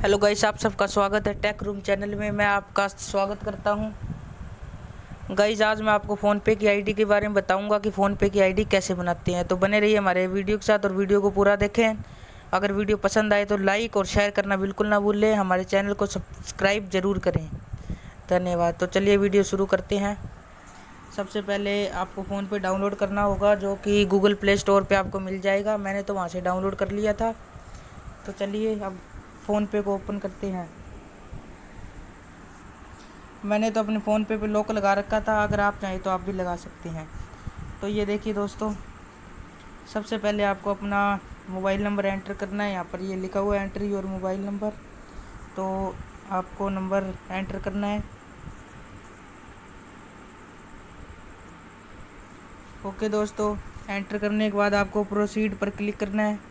Hello guys, आप सबका स्वागत है टेक रूम चैनल में। मैं आपका स्वागत करता हूँ। गाइस, आज मैं आपको फ़ोनपे की आईडी के बारे में बताऊँगा कि फ़ोनपे की आईडी कैसे बनाते हैं। तो बने रहिए हमारे वीडियो के साथ और वीडियो को पूरा देखें। अगर वीडियो पसंद आए तो लाइक और शेयर करना बिल्कुल ना भूलें। हमारे चैनल को सब्सक्राइब ज़रूर करें। धन्यवाद। तो चलिए वीडियो शुरू करते हैं। सबसे पहले आपको फ़ोन पे डाउनलोड करना होगा, जो कि गूगल प्ले स्टोर पे आपको मिल जाएगा। मैंने तो वहाँ से डाउनलोड कर लिया था। तो चलिए, अब फ़ोन पे को ओपन करते हैं। मैंने तो अपने फ़ोन पे पे लॉक लगा रखा था, अगर आप चाहें तो आप भी लगा सकते हैं। तो ये देखिए दोस्तों, सबसे पहले आपको अपना मोबाइल नंबर एंटर करना है। यहाँ पर ये लिखा हुआ है, एंट्री और मोबाइल नंबर। तो आपको नंबर एंटर करना है। ओके दोस्तों, एंटर करने के बाद आपको प्रोसीड पर क्लिक करना है।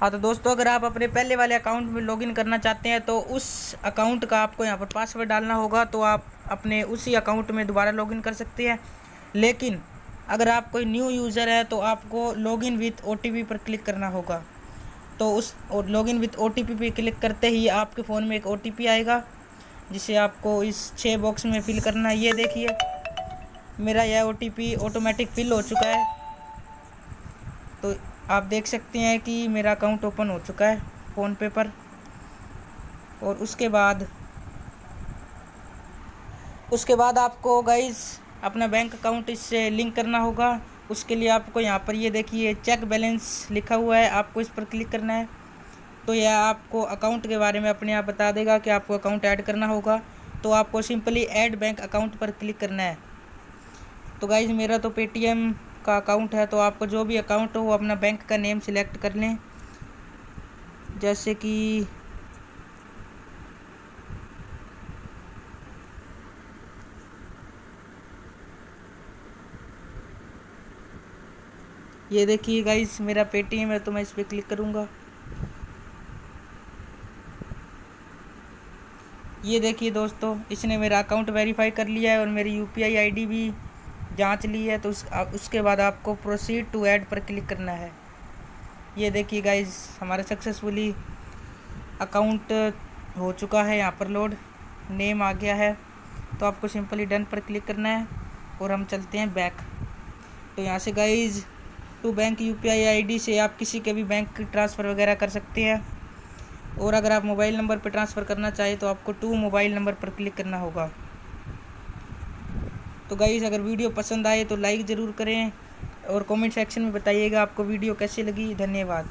हाँ तो दोस्तों, अगर आप अपने पहले वाले अकाउंट में लॉगिन करना चाहते हैं तो उस अकाउंट का आपको यहाँ पर पासवर्ड डालना होगा तो आप अपने उसी अकाउंट में दोबारा लॉगिन कर सकते हैं। लेकिन, अगर आप कोई न्यू यूज़र है तो आपको लॉगिन विथ OTP पर क्लिक करना होगा। तो उस लॉगिन विथ ओ पे क्लिक करते ही आपके फ़ोन में एक ओटीपी आएगा, जिसे आपको इस छः बॉक्स में फिल करना है। ये देखिए, मेरा यह ओटीपी ऑटोमेटिक फिल हो चुका है। तो आप देख सकते हैं कि मेरा अकाउंट ओपन हो चुका है फ़ोन पे पर। और उसके बाद उसके बाद आपको गाइस अपना बैंक अकाउंट इससे लिंक करना होगा। उसके लिए आपको यहाँ पर ये देखिए चेक बैलेंस लिखा हुआ है, आपको इस पर क्लिक करना है। तो यह आपको अकाउंट के बारे में अपने आप बता देगा कि आपको अकाउंट ऐड करना होगा। तो आपको सिंपली ऐड बैंक अकाउंट पर क्लिक करना है। तो गाइज़ मेरा तो पेटीएम का अकाउंट है तो आपको जो भी अकाउंट हो, वो अपना बैंक का नेम सिलेक्ट कर लें। जैसे कि ये देखिए गाइस मेरा पेटीएम है तो मैं इस पर क्लिक करूँगा। ये देखिए दोस्तों, इसने मेरा अकाउंट वेरीफाई कर लिया है और मेरी यूपीआई आईडी भी जाँच ली है तो उस, उसके बाद आपको प्रोसीड टू ऐड पर क्लिक करना है। ये देखिए गाइज़ हमारा सक्सेसफुली अकाउंट हो चुका है यहाँ पर लोड नेम आ गया है। तो आपको सिंपली डन पर क्लिक करना है और हम चलते हैं बैक तो यहाँ से guys to bank U P से आप किसी के भी बैंक ट्रांसफ़र वगैरह कर सकते हैं। और अगर आप मोबाइल नंबर पर ट्रांसफ़र करना चाहें तो आपको टू मोबाइल नंबर पर क्लिक करना होगा। तो गाइज़ अगर वीडियो पसंद आए तो लाइक ज़रूर करें और कमेंट सेक्शन में बताइएगा आपको वीडियो कैसी लगी। धन्यवाद।